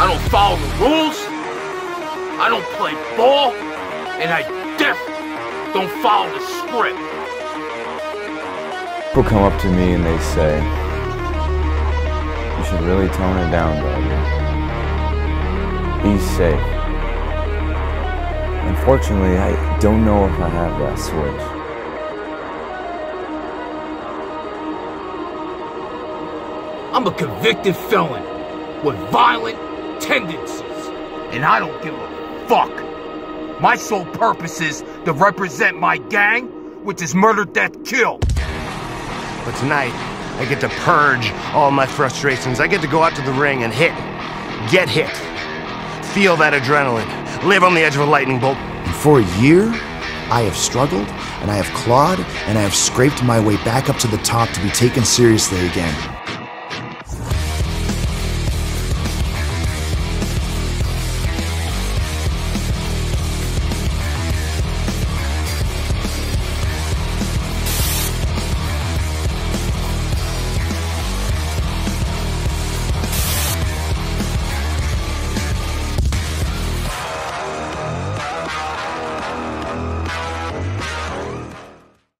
I don't follow the rules. I don't play ball. And I definitely don't follow the script. People come up to me and they say, You should really tone it down, doggy. Be safe. Unfortunately, I don't know if I have that switch. I'm a convicted felon with violent tendencies, and I don't give a fuck. My sole purpose is to represent my gang, which is murder, death, kill. But tonight, I get to purge all my frustrations. I get to go out to the ring and hit. Get hit. Feel that adrenaline. Live on the edge of a lightning bolt. And for a year, I have struggled, and I have clawed, and I have scraped my way back up to the top to be taken seriously again.